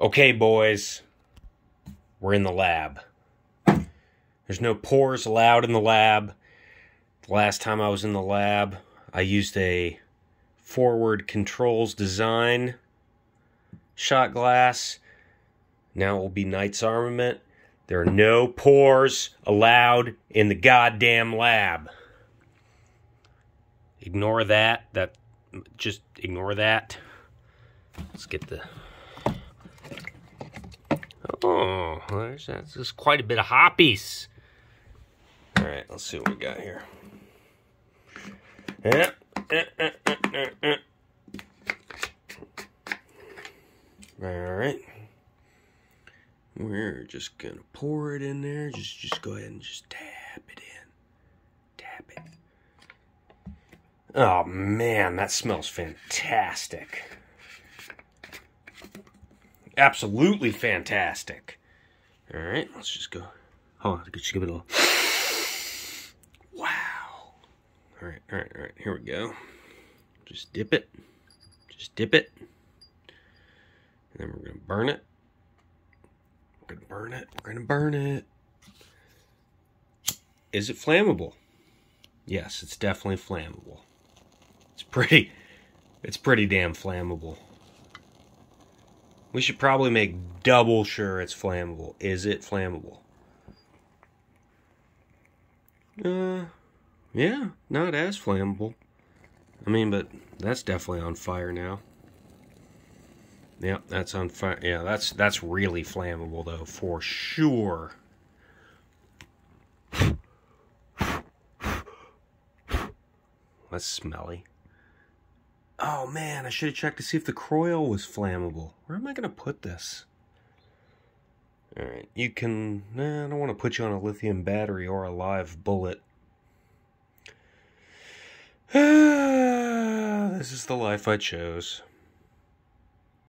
Okay, boys, we're in the lab. There's no pores allowed in the lab. The last time I was in the lab, I used a forward controls design shot glass. Now it will be Knight's Armament. There are no pores allowed in the goddamn lab. Ignore that. That just ignore that. Let's get the Oh, there's that's just quite a bit of Hoppe's. All right, let's see what we got here. Yeah. All right. We're just gonna pour it in there. Just just go ahead and just tap it in. Tap it. Oh man, that smells fantastic absolutely fantastic. All right, let's just go. Hold on, just give it a little. Wow. All right, all right, all right. Here we go. Just dip it. Just dip it. And then we're gonna burn it. We're gonna burn it. We're gonna burn it. Is it flammable? Yes, it's definitely flammable. It's pretty. It's pretty damn flammable. We should probably make double sure it's flammable. Is it flammable? Uh, yeah, not as flammable. I mean, but that's definitely on fire now. Yeah, that's on fire. Yeah, that's that's really flammable though, for sure. That's smelly. Oh man, I should have checked to see if the Kroil was flammable. Where am I going to put this? Alright, you can... Nah, I don't want to put you on a lithium battery or a live bullet. this is the life I chose.